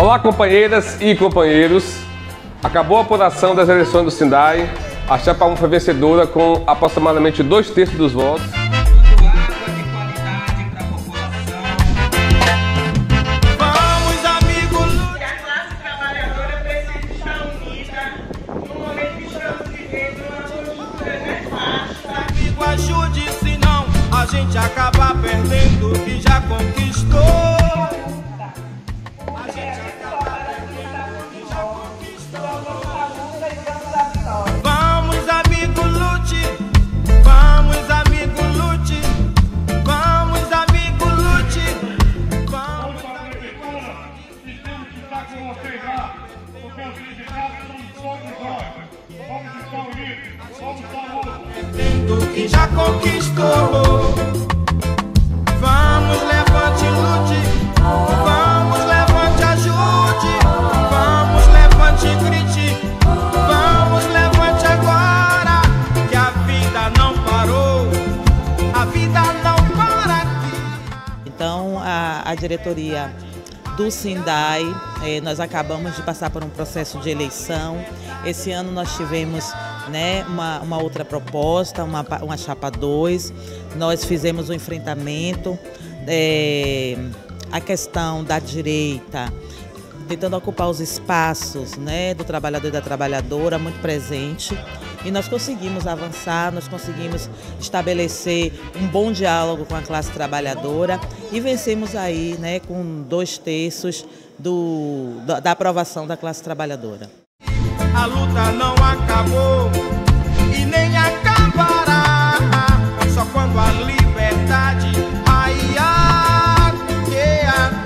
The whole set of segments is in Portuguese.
Olá, companheiras e companheiros. Acabou a apuração das eleições do Sindai. A Chapa 1 foi vencedora com aproximadamente dois terços dos votos. Vamos, amigos, a classe trabalhadora precisa estar unida no momento que estamos vivendo uma conjuntura nefasta. amigo, ajude, senão a gente acaba perdendo o que já conquistou. O que já conquistou. Vamos, levante, lute. Vamos, levante, ajude. Vamos, levante, grite. Vamos, levante agora. Que a vida não parou. A vida não para aqui. Então, a, a diretoria do Sindai, eh, nós acabamos de passar por um processo de eleição. Esse ano nós tivemos né, uma, uma outra proposta, uma, uma chapa 2. Nós fizemos um enfrentamento. eh, a questão da direita, tentando ocupar os espaços né, do trabalhador e da trabalhadora, muito presente. E nós conseguimos avançar, nós conseguimos estabelecer um bom diálogo com a classe trabalhadora e vencemos aí né, com dois terços do, da, da aprovação da classe trabalhadora. A luta não acabou e nem acabará. Só quando a liberdade raiar. Yeah.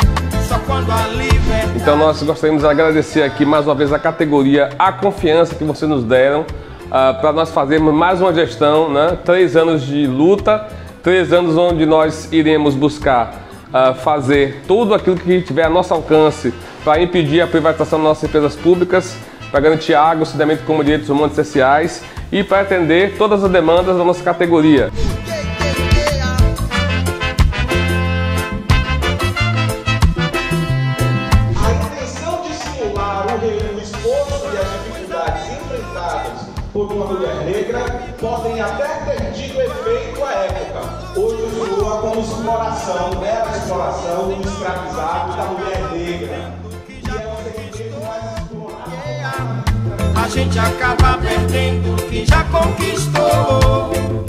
Só quando a liberdade. Então nós gostaríamos de agradecer aqui mais uma vez a categoria, a confiança que vocês nos deram para nós fazermos mais uma gestão, né? três anos de luta, três anos onde nós iremos buscar ah, fazer tudo aquilo que tiver a nosso alcance para impedir a privatização das nossas empresas públicas, para garantir água, saneamento como direitos humanos essenciais e para atender todas as demandas da nossa categoria. A gente acaba perdendo o que já conquistou.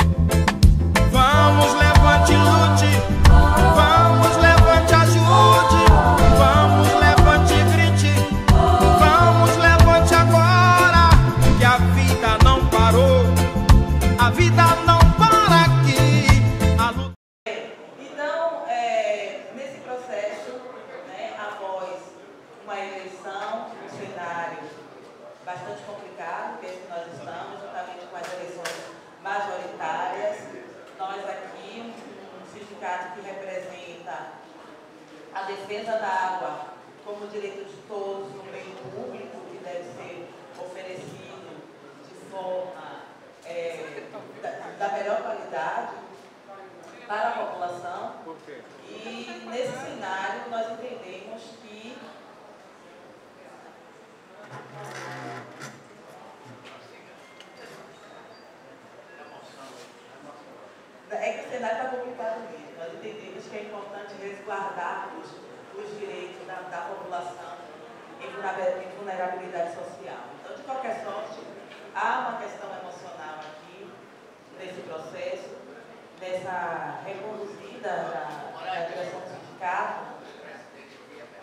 Da, da direção do sindicato.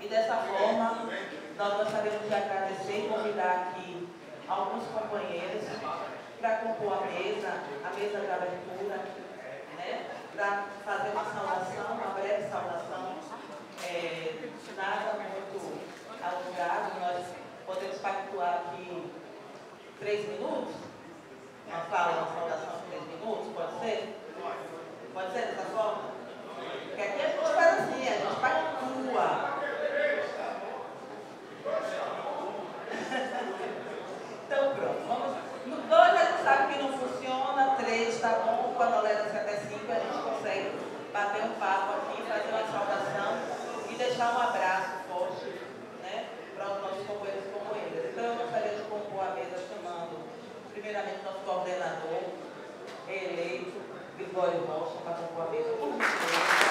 E dessa forma, nós gostaríamos de agradecer e convidar aqui alguns companheiros para compor a mesa, a mesa de abertura, né? para fazer uma saudação, uma breve saudação, é, nada muito alongado, nós podemos pactuar aqui três minutos, uma fala, uma saudação de três minutos, pode ser? Pode ser dessa forma? Porque aqui gente faz assim, a gente faz pactua. então pronto, vamos. No a gente sabe que não funciona, três está bom, com a tolerância 75 a gente consegue bater um papo aqui, fazer uma saudação e deixar um abraço forte né, para os nossos companheiros como eles Então eu gostaria de compor a mesa chamando primeiramente nosso coordenador eleito, Vigório Rocha, para compor a mesa.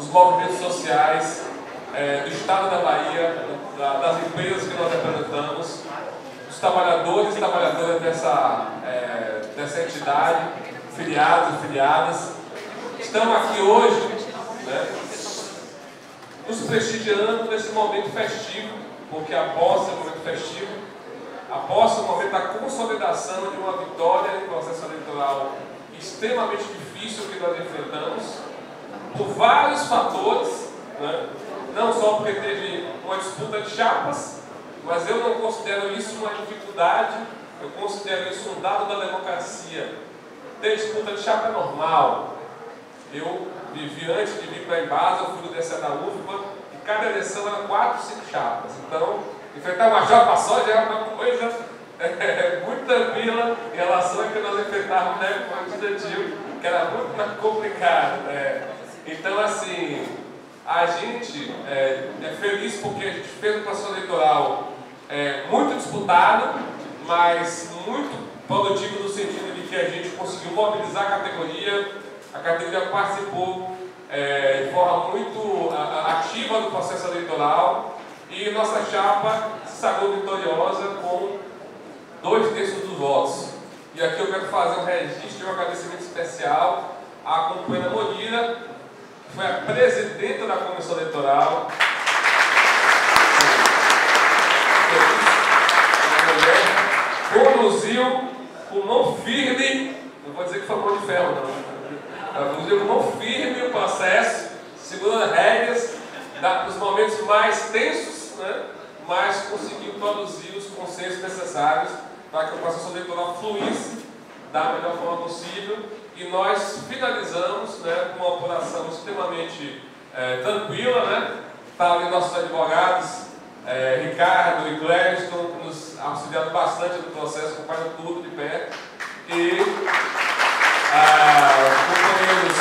Os movimentos sociais é, do estado da Bahia, da, das empresas que nós representamos, os trabalhadores e trabalhadoras dessa, é, dessa entidade, filiados e filiadas, estão aqui hoje né, nos prestigiando nesse momento festivo, porque a posse é um momento festivo, a posse é um momento da consolidação de uma vitória em processo eleitoral extremamente difícil que nós enfrentamos, por vários fatores, né, não só porque teve uma disputa de chapas, mas eu não considero isso uma dificuldade, eu considero isso um dado da democracia. Ter disputa de chapa é normal. Eu vivi antes de vir para a Embasa, eu fui do DC da UFBA, e cada eleição era quatro, cinco chapas. Então, enfrentar uma chapa só já era uma coisa é, muito tranquila em relação ao que nós enfrentávamos na época legislativo, que era muito mais complicado. Né? Então, assim, a gente é, é, feliz porque a gente fez um processo eleitoral é, muito disputado, mas muito produtivo no sentido de que a gente conseguiu mobilizar a categoria, a categoria participou é, de forma muito ativa no processo eleitoral e nossa chapa se sagrou vitoriosa com dois terços dos votos. E aqui eu quero fazer um registro e um agradecimento especial à companheira Monira, foi a presidenta da comissão eleitoral. Conduziu com mão firme, não vou dizer que foi mão de ferro, não. Conduziu com mão firme o processo, segurando rédeas nos momentos mais tensos, né? mas conseguiu produzir os consensos necessários para que o processo eleitoral fluísse da melhor forma possível e nós finalizamos né, com uma apuração extremamente é, tranquila, né? Tá ali nossos advogados, é, Ricardo e Cléston, nos auxiliando bastante no processo, acompanhando tudo de perto. E ah, os companheiros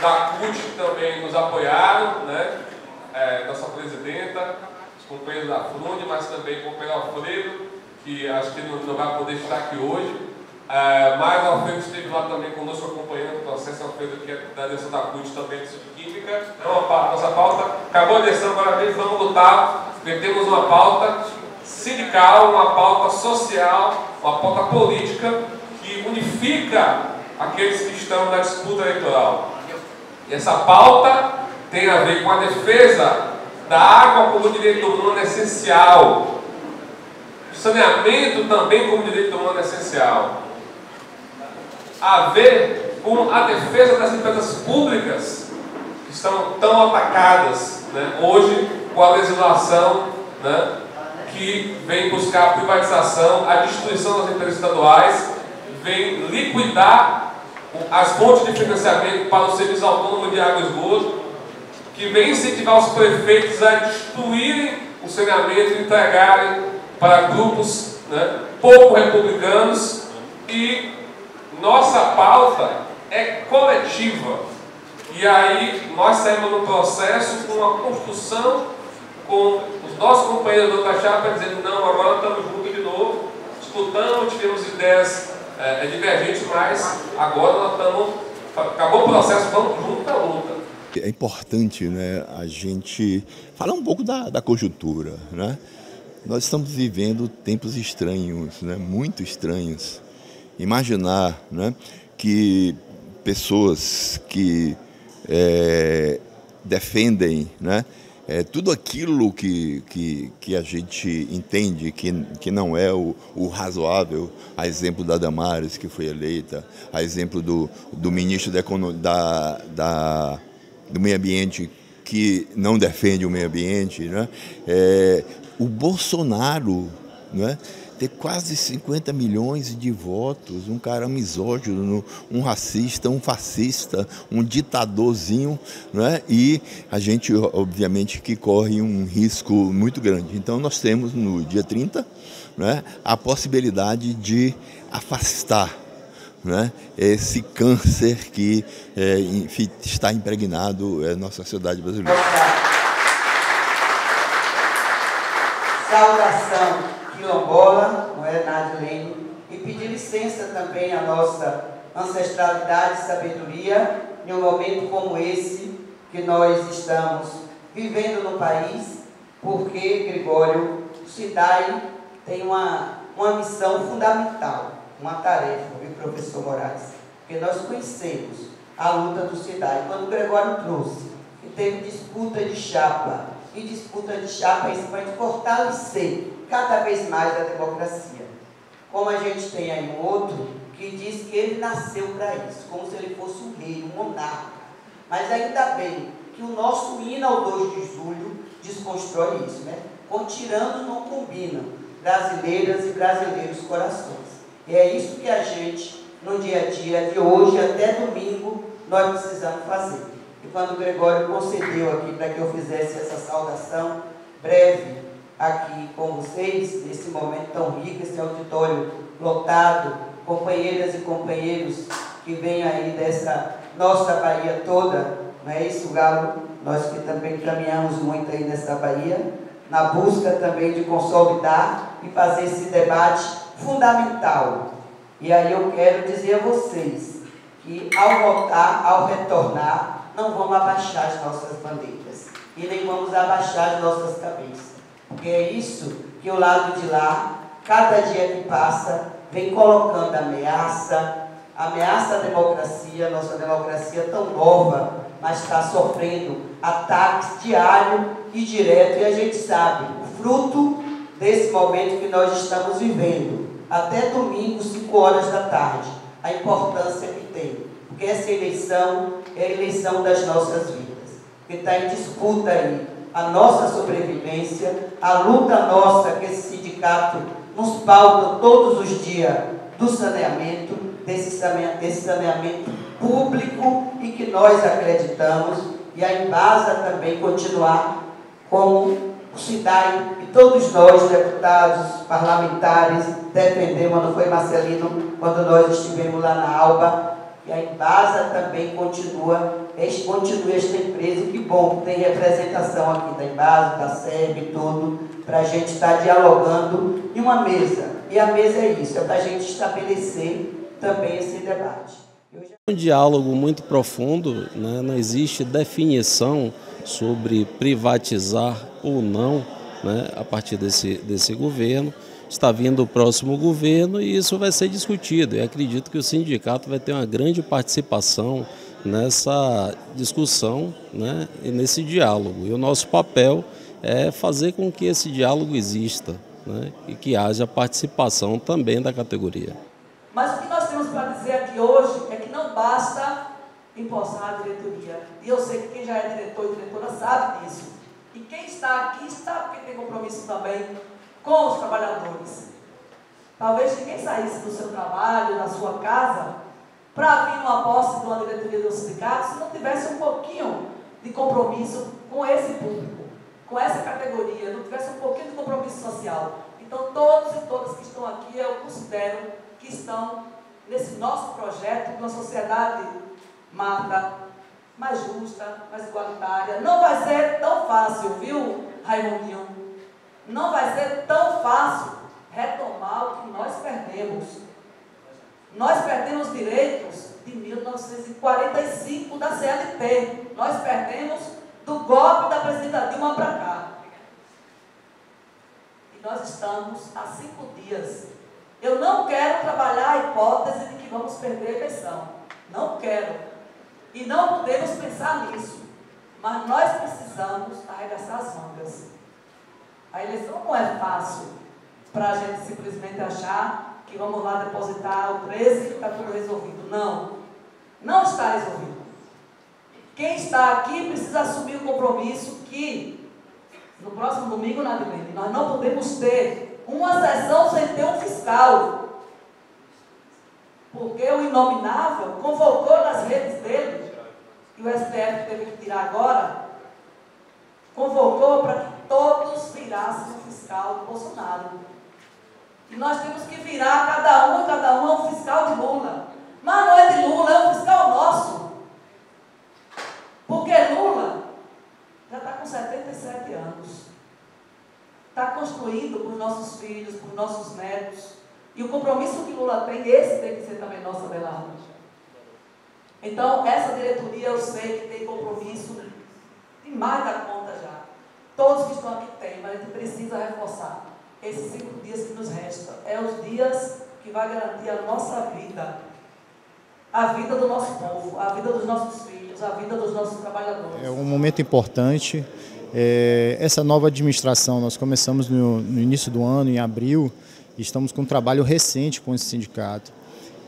da CUT também nos apoiaram, né? É, nossa presidenta, os companheiros da FRUNE, mas também o companheiro Alfredo, que acho que não, não vai poder estar aqui hoje. Uh, mas Alfredo esteve lá também conosco acompanhando o processo. Alfredo, que é da direção da CUT também de Química. Então, a nossa pauta. Acabou a eleição, agora mesmo vamos lutar. Temos uma pauta sindical, uma pauta social, uma pauta política que unifica aqueles que estão na disputa eleitoral. E essa pauta tem a ver com a defesa da água como direito humano essencial. O saneamento também como direito humano essencial a ver com a defesa das empresas públicas que estão tão atacadas né, hoje com a legislação né, que vem buscar a privatização, a destruição das empresas estaduais, vem liquidar as fontes de financiamento para o serviço autônomo de água e esgoto, que vem incentivar os prefeitos a destruírem o saneamento e entregarem para grupos né, pouco republicanos e nossa pauta é coletiva. E aí nós saímos no processo com uma construção com os nossos companheiros da outra chapa dizendo, não, agora estamos juntos de novo, disputamos, tivemos ideias é, divergentes, mas agora nós estamos, acabou o processo, vamos juntos à luta. É importante né, a gente falar um pouco da, da conjuntura. Né? Nós estamos vivendo tempos estranhos, né, muito estranhos imaginar né, que pessoas que é, defendem né, é, tudo aquilo que, que, que a gente entende que, que não é o, o razoável, a exemplo da Damares, que foi eleita, a exemplo do, do ministro da, da, da, do Meio Ambiente, que não defende o meio ambiente, né? É, o Bolsonaro, né? Ter quase 50 milhões de votos, um cara misógino, um racista, um fascista, um ditadorzinho, né? e a gente, obviamente, que corre um risco muito grande. Então, nós temos no dia 30 né, a possibilidade de afastar né, esse câncer que é, está impregnado na nossa sociedade brasileira. Saudação quilombola, não é, Nadilene? E pedir licença também à nossa ancestralidade e sabedoria em um momento como esse que nós estamos vivendo no país, porque, Gregório, SIDAI tem uma, uma missão fundamental, uma tarefa, viu, professor Moraes? Porque nós conhecemos a luta do SIDAI. Quando Gregório trouxe que teve disputa de chapa, e disputa de chapa é isso para fortalecer cada vez mais a democracia. Como a gente tem aí um outro que diz que ele nasceu para isso, como se ele fosse um rei, um monarca. Mas ainda bem que o nosso hino ao 2 de julho desconstrói isso, né? Com não combinam brasileiras e brasileiros corações. E é isso que a gente, no dia a dia de hoje até domingo, nós precisamos fazer. E quando o Gregório concedeu aqui para que eu fizesse essa saudação breve aqui com vocês, nesse momento tão rico, esse auditório lotado, companheiras e companheiros que vêm aí dessa nossa Bahia toda, não é isso, Galo? Nós que também caminhamos muito aí nessa Bahia, na busca também de consolidar e fazer esse debate fundamental. E aí eu quero dizer a vocês que ao votar, ao retornar, não vamos abaixar as nossas bandeiras e nem vamos abaixar as nossas cabeças. Porque é isso que o lado de lá, cada dia que passa, vem colocando ameaça, ameaça à democracia, nossa democracia tão nova, mas está sofrendo ataques diários e direto, e a gente sabe, o fruto desse momento que nós estamos vivendo, até domingo, 5 horas da tarde, a importância que tem, porque essa eleição é a eleição das nossas vidas, que está em disputa aí a nossa sobrevivência, a luta nossa que esse sindicato nos pauta todos os dias do saneamento, desse saneamento, público e que nós acreditamos, e a Embasa também continuar como o SIDAI e todos nós, deputados, parlamentares, defendemos, não foi Marcelino, quando nós estivemos lá na Alba, e a Embasa também continua, continua esta empresa, que bom, tem representação aqui da Embasa, da SEB tudo, para a gente estar tá dialogando em uma mesa. E a mesa é isso, é para a gente estabelecer também esse debate. Um diálogo muito profundo, né? não existe definição sobre privatizar ou não né? a partir desse, desse governo. Está vindo o próximo governo e isso vai ser discutido. E acredito que o sindicato vai ter uma grande participação nessa discussão né? e nesse diálogo. E o nosso papel é fazer com que esse diálogo exista né? e que haja participação também da categoria. Mas o que nós temos para dizer aqui hoje é que não basta empossar a diretoria. E eu sei que quem já é diretor e diretora sabe disso. E quem está aqui está porque tem compromisso também com os trabalhadores. Talvez ninguém saísse do seu trabalho, da sua casa, para vir numa posse de uma diretoria do sindicato se não tivesse um pouquinho de compromisso com esse público, com essa categoria, não tivesse um pouquinho de compromisso social. Então, todos e todas que estão aqui, eu considero que estão nesse nosso projeto de uma sociedade, Marta, mais justa, mais igualitária. Não vai ser tão fácil, viu, Raimundinho? Não vai ser tão fácil retomar o que nós perdemos. Nós perdemos direitos de 1945 da CLT. Nós perdemos do golpe da presidenta Dilma para cá. E nós estamos há cinco dias eu não quero trabalhar a hipótese de que vamos perder a eleição. Não quero. E não podemos pensar nisso. Mas nós precisamos arregaçar as mangas. A eleição não é fácil para a gente simplesmente achar que vamos lá depositar o 13 e está tudo resolvido. Não. Não está resolvido. Quem está aqui precisa assumir o compromisso que no próximo domingo, na nós não podemos ter uma sessão sem ter um fiscal. Porque o inominável convocou nas redes dele, e o STF teve que tirar agora, convocou para que todos virassem o fiscal do Bolsonaro. E nós temos que virar cada um, cada um é um fiscal de Lula. Mas não é de Lula, é um fiscal nosso. Porque Lula já está com 77 anos. Está construído por nossos filhos, por nossos netos. E o compromisso que Lula tem, esse tem que ser também nosso, Abelardo. Então, essa diretoria eu sei que tem compromisso demais da conta já. Todos que estão aqui têm, mas a gente precisa reforçar esses cinco dias que nos restam. É os dias que vai garantir a nossa vida, a vida do nosso povo, a vida dos nossos filhos, a vida dos nossos trabalhadores. É um momento importante. É, essa nova administração, nós começamos no, no início do ano, em abril, e estamos com um trabalho recente com esse sindicato.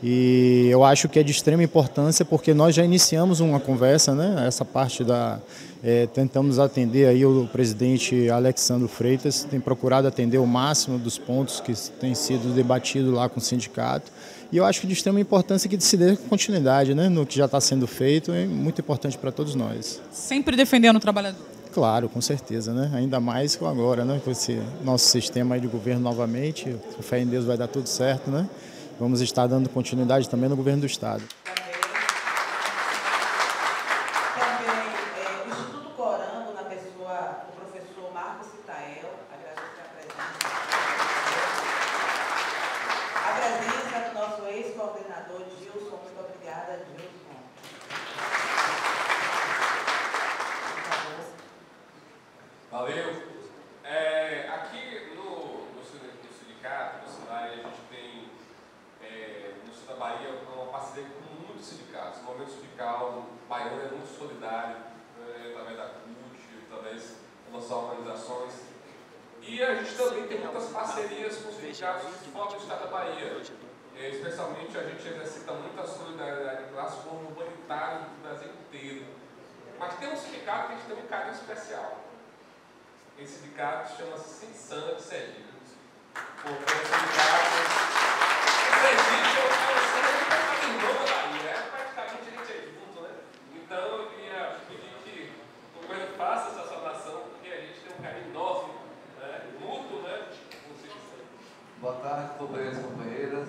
E eu acho que é de extrema importância porque nós já iniciamos uma conversa, né? Essa parte da é, tentamos atender aí o presidente Alexandre Freitas tem procurado atender o máximo dos pontos que têm sido debatidos lá com o sindicato. E eu acho que de extrema importância que se dê continuidade, né? No que já está sendo feito é muito importante para todos nós. Sempre defendendo o trabalhador. Claro, com certeza, né? Ainda mais com agora, né? Com esse nosso sistema de governo novamente, fé em Deus vai dar tudo certo, né? Vamos estar dando continuidade também no governo do Estado. Também é, o Instituto Corango, na pessoa do professor Marcos Citael, agradeço a presença. A presença do nosso ex-coordenador Gilson, muito obrigada, Gilson. Valeu. É, aqui no, no, sindi- no sindicato, no Sinai, a gente tem é, no sul da Bahia uma parceria com muitos sindicatos. O sindical baiano é muito solidário, é, através da CUT, através das organizações. E a gente também tem muitas parcerias com sindicatos fora do estado da Bahia. É, especialmente a gente exercita muita solidariedade em classe como humanitário do Brasil inteiro. Mas tem um sindicato que a gente tem um carinho especial. Esse sindicato chama-se Sinsan de Sergipe. Porque um sindicato. O Sergipe é o irmão da Bahia, é praticamente a gente é junto, né? Então eu queria pedir que o governo faça essa saudação, porque a gente tem um carinho enorme, né? mútuo, né? Com o Sinsan. Boa tarde, companheiros e companheiras.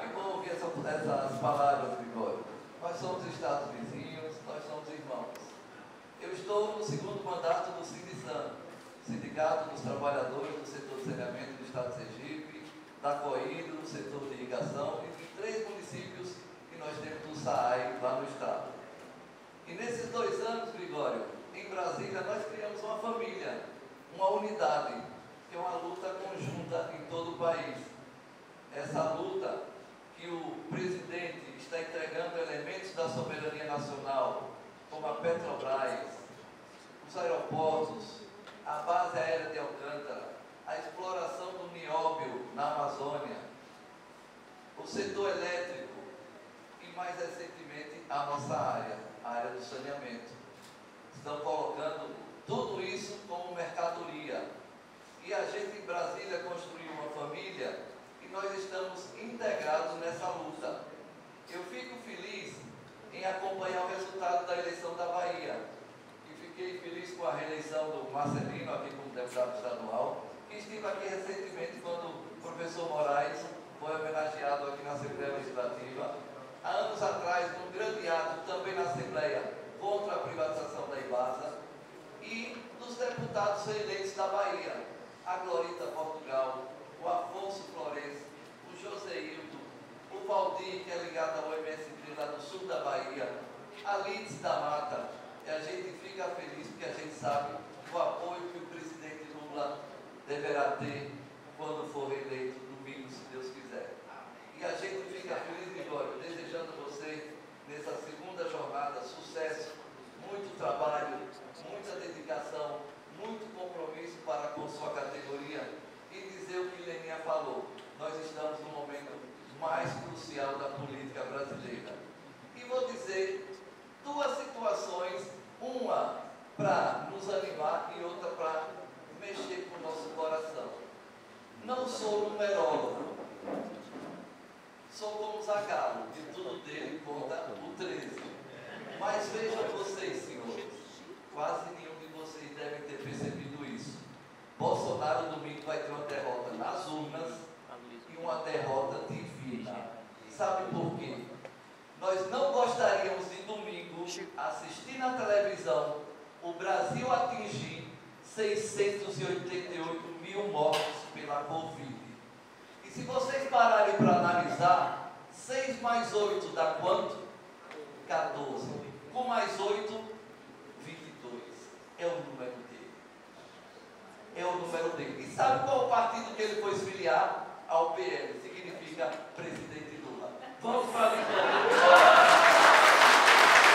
Que bom ouvir essa, essas palavras, Gregório. Nós somos estados vizinhos, nós somos irmãos. Eu estou no segundo mandato do Sindisan, Sindicato dos Trabalhadores do Setor de Saneamento do Estado de Sergipe, da COIDO, do setor de irrigação, e de três municípios que nós temos do SAAI lá no Estado. E nesses dois anos, Gregório, em Brasília, nós criamos uma família, uma unidade, é uma luta conjunta em todo o país. Essa luta que o presidente está entregando elementos da soberania nacional, como a Petrobras, os aeroportos, a base aérea de Alcântara, a exploração do nióbio na Amazônia, o setor elétrico e, mais recentemente, a nossa área, a área do saneamento. Estão colocando tudo isso como mercadoria. E a gente em Brasília construiu uma família e nós estamos integrados nessa luta. Eu fico feliz em acompanhar o resultado da eleição da Bahia. E fiquei feliz com a reeleição do Marcelino aqui como deputado estadual. Estive aqui recentemente quando o professor Moraes foi homenageado aqui na Assembleia Legislativa. Há anos atrás, num grande ato também na Assembleia contra a privatização da Ibasa. E dos deputados eleitos da Bahia, a Glorita Portugal, o Afonso Flores, o Joseildo, o Valdir, que é ligado ao MST lá no sul da Bahia, a Lides da Mata. E a gente fica feliz porque a gente sabe o apoio que o presidente Lula deverá ter quando for reeleito domingo, se Deus quiser. E a gente fica feliz, Vigório, desejando a você, nessa segunda jornada, sucesso, muito trabalho, muita dedicação, muito compromisso para com sua categoria e dizer o que Leninha falou. Nós estamos no momento mais crucial da política brasileira. E vou dizer duas situações, uma para nos animar e outra para mexer com o nosso coração. Não sou numerólogo, sou como Zagalo, de tudo dele conta o 13. Mas vejam vocês, senhores, quase nenhum devem ter percebido isso. Bolsonaro domingo vai ter uma derrota nas urnas e uma derrota divina. Sabe por quê? Nós não gostaríamos de domingo assistir na televisão o Brasil atingir 688 mil mortos pela Covid. E se vocês pararem para analisar, 6 mais 8 dá quanto? 14. Com mais 8, é o número dele. É o número dele. E sabe qual o partido que ele foi filiar? Ao PL. Significa presidente Lula. Vamos para a.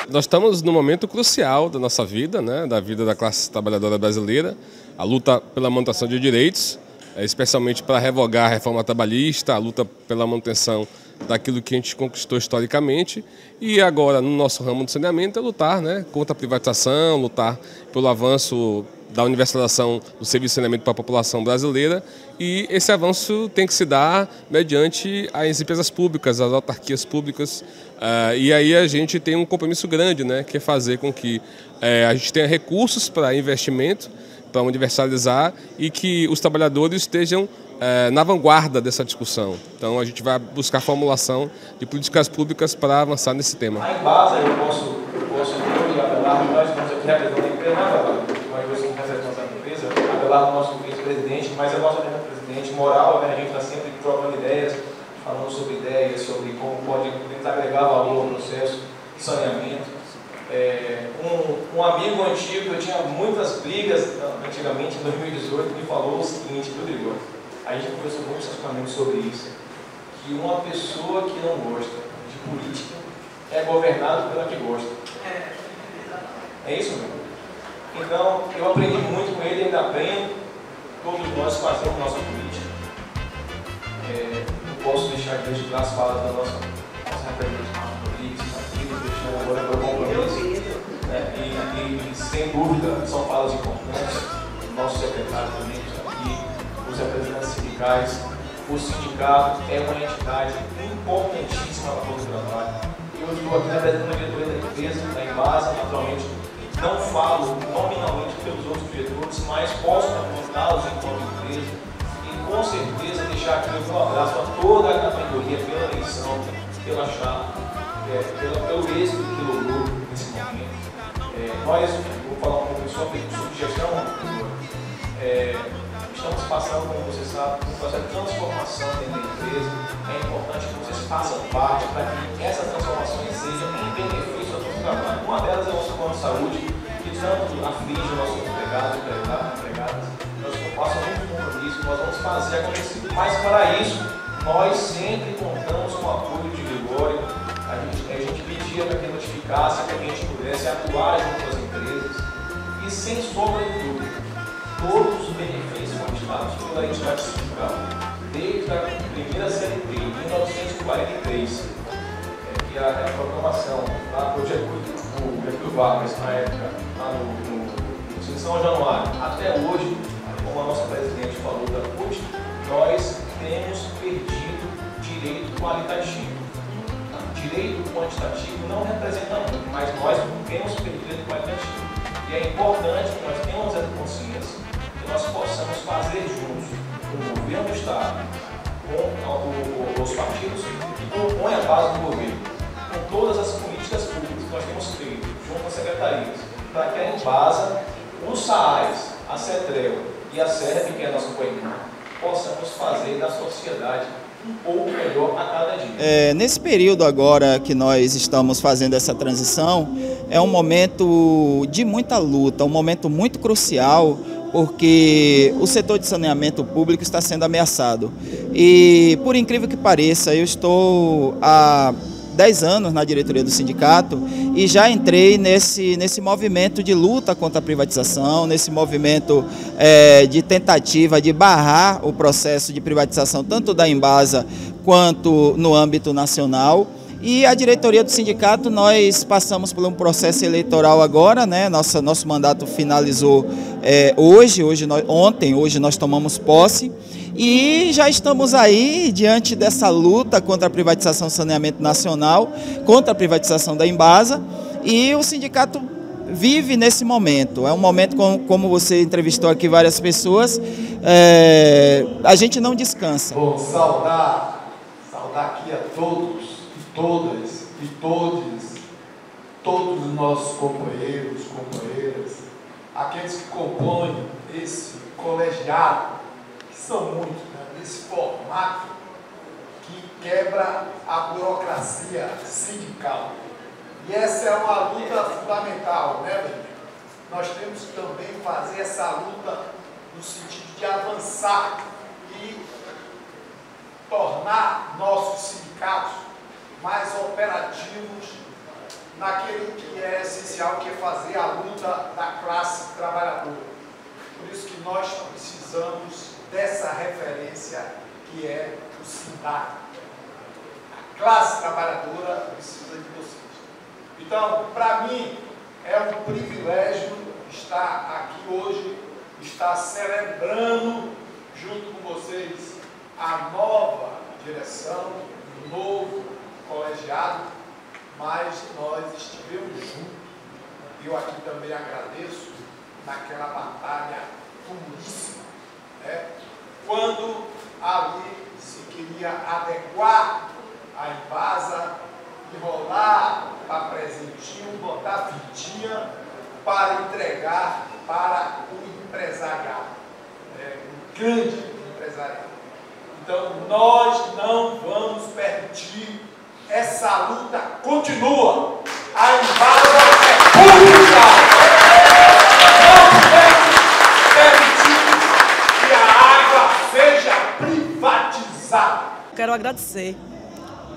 Nós estamos num momento crucial da nossa vida, né, da vida da classe trabalhadora brasileira, a luta pela manutenção de direitos, eh, especialmente para revogar a reforma trabalhista, a luta pela manutenção daquilo que a gente conquistou historicamente. E agora no nosso ramo do saneamento é lutar né, contra a privatização, lutar pelo avanço da universalização do serviço de saneamento para a população brasileira. E esse avanço tem que se dar mediante as empresas públicas, as autarquias públicas. Uh, e aí a gente tem um compromisso grande, né, que é fazer com que uh, a gente tenha recursos para investimento, para universalizar e que os trabalhadores estejam é, na vanguarda dessa discussão. Então a gente vai buscar formulação de políticas públicas para avançar nesse tema. A Embasa, eu posso, eu posso eu apelar, nós estamos aqui representando a empresa, apelar nosso vice-presidente, mas é nosso presidente moral, né? a gente está sempre trocando ideias, falando sobre ideias, sobre como pode tentar agregar valor ao processo de saneamento. É, um, um, amigo antigo, eu tinha muitas brigas antigamente, em 2018, me falou o seguinte, Rodrigo, a gente conversou muito especificamente sobre isso, que uma pessoa que não gosta de política é governada pela que gosta. É isso mesmo? Então, eu aprendi muito com ele, ainda aprendo, todos nós fazemos nossa política. É, não posso deixar de registrar as falas da nossa, nossa representante política, aqui, deixando agora meu compromisso. Né, e, e, sem dúvida, são falas importantes. O nosso secretário também está aqui os representantes sindicais. O sindicato é uma entidade importantíssima para todo o trabalho. Eu estou aqui representando a diretoria da empresa, da Embasa, naturalmente não falo nominalmente pelos outros diretores, mas posso representá-los enquanto empresa e com certeza deixar aqui meu abraço a toda a categoria pela eleição, pela chapa, é, pela, pelo êxito que logrou nesse momento. É, nós, vou falar um pouco sobre, sobre gestão, é, estamos passando, como você sabe, por um processo de transformação dentro da empresa. É importante que vocês façam parte para que essas transformações sejam em benefício do nosso trabalho. Uma delas é o nosso plano de saúde, que tanto aflige os nossos empregados, empregados, empregadas. Nós passamos muito compromisso, nós vamos fazer acontecer. Mas para isso, nós sempre contamos com o apoio de Gregório. A gente, a gente pedia para que notificasse, para que a gente pudesse atuar junto às empresas. E sem sombra de dúvida, todos os benefícios conquistados pela entidade sindical, desde a primeira CLT, em 1943, é, que a, a proclamação lá para o Getúlio Vargas, na época, lá no, no, no São Januário, até hoje, como a nossa presidente falou da CUT, nós temos perdido direito qualitativo. Direito quantitativo não representa muito, mas nós temos perdido qualitativo. E é importante que nós tenhamos essa consciência que nós possamos fazer juntos o governo do Estado, com os partidos que compõem a base do governo, com todas as políticas públicas que nós temos feito, junto às secretarias, para que a Embasa, os SAAs, a CETREL e a SERP, que é a nossa coimbra, possamos fazer da sociedade um pouco melhor a cada dia. É, nesse período agora que nós estamos fazendo essa transição, é um momento de muita luta, um momento muito crucial, porque o setor de saneamento público está sendo ameaçado. E, por incrível que pareça, eu estou há 10 anos na diretoria do sindicato e já entrei nesse, nesse movimento de luta contra a privatização, nesse movimento é, de tentativa de barrar o processo de privatização, tanto da Embasa quanto no âmbito nacional. E a diretoria do sindicato, nós passamos por um processo eleitoral agora, né? Nossa, nosso mandato finalizou é, hoje, hoje nós, ontem, hoje nós tomamos posse. E já estamos aí diante dessa luta contra a privatização do saneamento nacional, contra a privatização da Embasa. E o sindicato vive nesse momento. É um momento, como, como você entrevistou aqui várias pessoas, é, a gente não descansa. Vou saudar, saudar aqui a todos todas e todos todos os nossos companheiros, companheiras, aqueles que compõem esse colegiado, que são muitos, né, nesse formato que quebra a burocracia sindical. E essa é uma luta fundamental, né, Benê? Nós temos que também fazer essa luta no sentido de avançar e tornar nossos sindicatos mais operativos naquele que é essencial, que é fazer a luta da classe trabalhadora. Por isso que nós precisamos dessa referência que é o SINDAC. A classe trabalhadora precisa de vocês. Então, para mim, é um privilégio estar aqui hoje, estar celebrando junto com vocês a nova direção, o novo colegiado, mas nós estivemos juntos. Eu aqui também agradeço naquela batalha duríssima, né? quando ali se queria adequar a Embasa, enrolar para presentinho, botar fitinha para entregar para o empresariado, né? um grande empresariado. Então nós não vamos permitir essa luta continua. A Embasa é pública. Não permitir que a água seja privatizada. Quero agradecer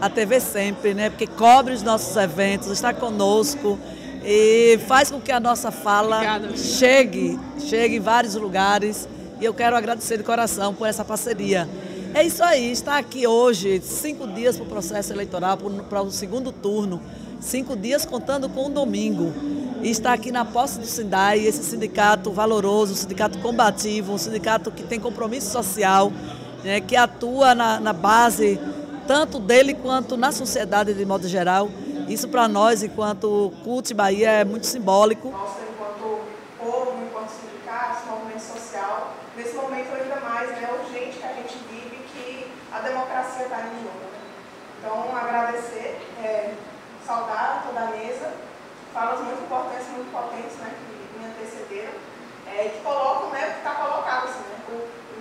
a TV Sempre, né, porque cobre os nossos eventos, está conosco e faz com que a nossa fala Obrigada. chegue, chegue em vários lugares. E eu quero agradecer de coração por essa parceria. É isso aí, está aqui hoje, cinco dias para o processo eleitoral, para o segundo turno, cinco dias contando com o domingo. E está aqui na posse do Sindai, esse sindicato valoroso, um sindicato combativo, um sindicato que tem compromisso social, né, que atua na, na base tanto dele quanto na sociedade de modo geral. Isso para nós, enquanto CUT Bahia, é muito simbólico. Nossa, enquanto povo, enquanto sindicato, movimento social, nesse momento ainda mais, né, urgente que a gente vive que a democracia está em jogo. Né? Então, agradecer, é, saudar toda a mesa, falas muito importantes, muito potentes, né, que me antecederam, é, que colocam, né, que está colocado assim, né,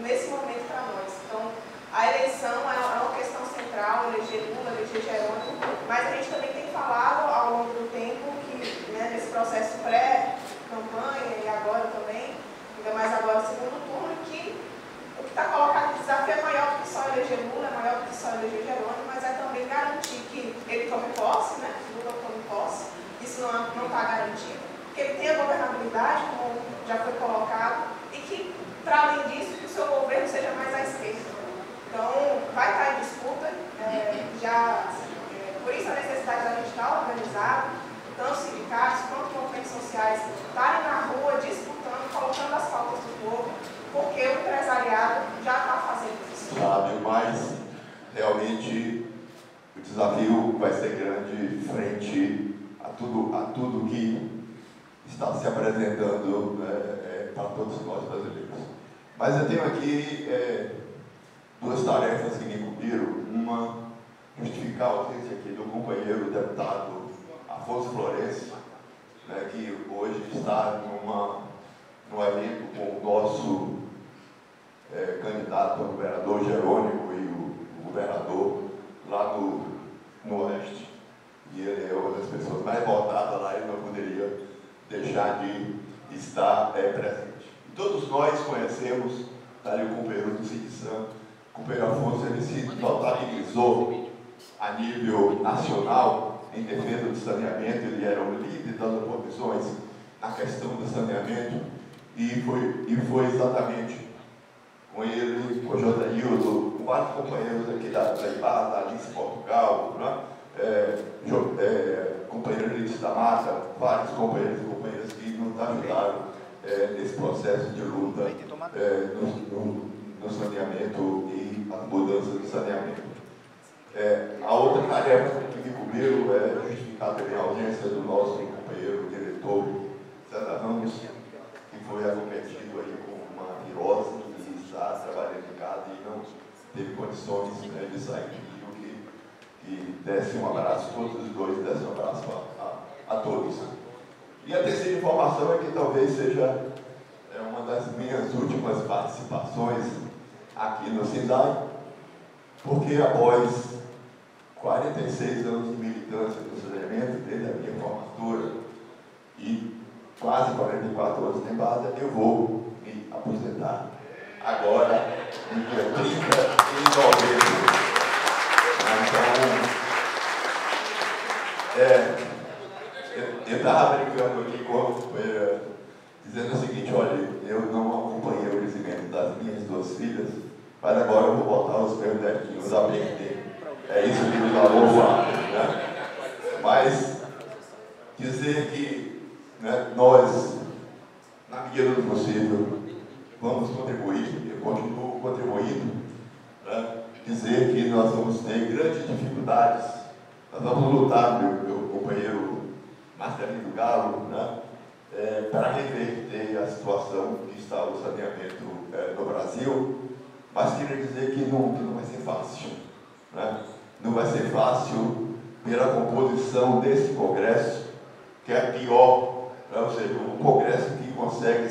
nesse momento para nós. Então, a eleição é uma questão central, eleger Lula, eleger Jerônimo, mas a gente também tem falado ao longo do tempo que, né, nesse processo pré-campanha e agora também, ainda mais agora segundo turno, que o que está colocado de desafio é maior do que só eleger Lula, é maior do que só eleger Jerônimo, mas é também garantir que ele tome posse, né, Lula tome posse, não está garantido, que ele tenha governabilidade, como já foi colocado, e que, para além disso, que o seu governo seja mais à esquerda. Então, vai estar em disputa, é, já, é, por isso a necessidade da gente estar organizado, tanto sindicatos quanto movimentos sociais estarem na rua disputando, colocando as pautas do povo, porque o empresariado já está fazendo isso. Sabe, mas realmente o desafio vai ser grande frente a tudo, a tudo que está se apresentando é, é, para todos nós brasileiros. Mas eu tenho aqui é, duas tarefas que me incumbiram. Uma, justificar a ausência aqui do companheiro deputado Afonso Florencio, né, que hoje está numa, num evento com o nosso é, candidato a governador Jerônimo e o, o governador lá no, no Oeste. E ele é uma das pessoas mais votadas lá, ele não poderia deixar de estar é, presente. E todos nós conhecemos, ali o companheiro do Cid Santo, o companheiro Afonso, ele se notabilizou a nível nacional em defesa do saneamento, ele era o líder das oposições na questão do saneamento, e foi, e foi exatamente com ele, com o Jodaildo, com vários companheiros aqui da, da IBA, da Alice Portugal, né? É, é, companheiro da Mata, vários companheiros e companheiras que nos ajudaram é, nesse processo de luta é, no, no, no, saneamento e as mudanças do saneamento. É, a outra tarefa que me cobriu é justificar também a audiência do nosso companheiro diretor Sandra Ramos, que foi acometido aí com uma virose e está trabalhando em casa e não teve condições né, de sair que desse um abraço, todos os dois dessem um abraço a todos. E a terceira informação é que talvez seja é, uma das minhas últimas participações aqui no SINDAI, porque após 46 anos de militância do saneamento, desde a minha formatura e quase 44 anos de base, eu vou me aposentar agora, no dia 30 de novembro. Então, é, eu estava brincando aqui com a companheira, dizendo o seguinte, olha, eu não acompanhei o crescimento das minhas duas filhas, mas agora eu vou botar os meus netinhos a aprender. É isso que o valor fala. Né? Mas dizer que né, nós, na medida do possível, vamos contribuir, eu continuo contribuindo, né? dizer que ter grandes dificuldades, nós vamos lutar, meu, meu companheiro Marcelinho Galo, né? É, para reverter a situação que está o saneamento é, no Brasil, mas queria dizer que não, que não vai ser fácil. Né? Não vai ser fácil pela composição desse Congresso, que é pior, né? ou seja, um Congresso que consegue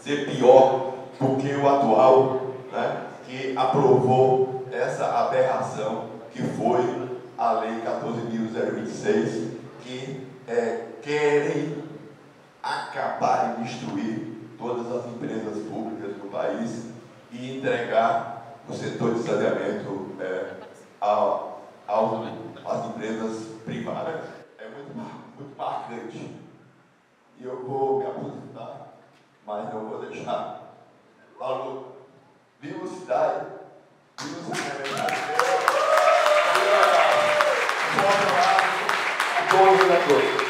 ser pior do que o atual, né? que aprovou essa aberração que foi a Lei 14.026, que é, querem acabar e destruir todas as empresas públicas do país e entregar o setor de saneamento é, ao, ao, às empresas privadas. É muito, muito marcante. E eu vou me aposentar, mas não vou deixar. Falou, viva a cidade, viva o